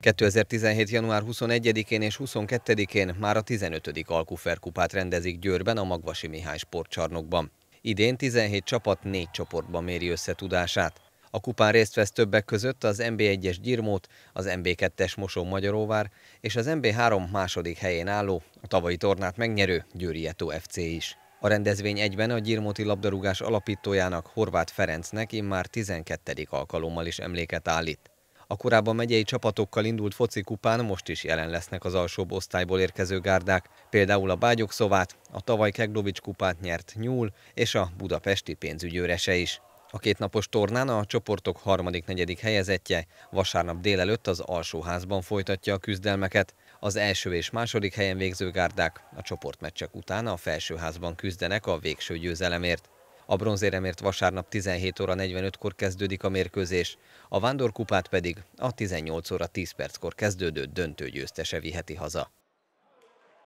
2017. január 21-én és 22-én már a 15. Alkufer kupát rendezik Győrben a Magvasi Mihály sportcsarnokban. Idén 17 csapat négy csoportban méri össze tudását. A kupán részt vesz többek között az MB1-es Gyirmót, az MB2-es Mosó Magyaróvár és az MB3 második helyén álló, a tavalyi tornát megnyerő Győri Eto FC is. A rendezvény egyben a Gyirmóti labdarúgás alapítójának Horváth Ferencnek immár 12. alkalommal is emléket állít. A korábban megyei csapatokkal indult foci kupán most is jelen lesznek az alsóbb osztályból érkező gárdák, például a Bágyok Szovát, a tavaly Keglovics kupát nyert Nyúl és a budapesti pénzügyőrese is. A kétnapos tornán a csoportok harmadik-negyedik helyezettje vasárnap délelőtt az alsóházban folytatja a küzdelmeket. Az első és második helyen végző gárdák a csoportmeccsek után a felsőházban küzdenek a végső győzelemért. A bronzéremért vasárnap 17 óra 45-kor kezdődik a mérkőzés, a vándorkupát pedig a 18 óra 10 perckor kezdődő döntő győztese viheti haza.